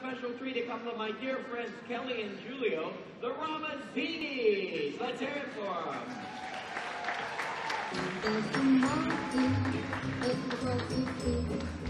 special treat to come from my dear friends Kelli and Julio, the Ramazinis. Let's hear it for them.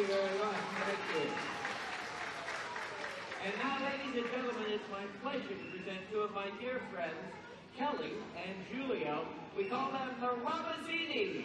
you very much. Thank you. And now, ladies and gentlemen, it's my pleasure to present two of my dear friends, Kelli and Julio. We call them the Ramazini.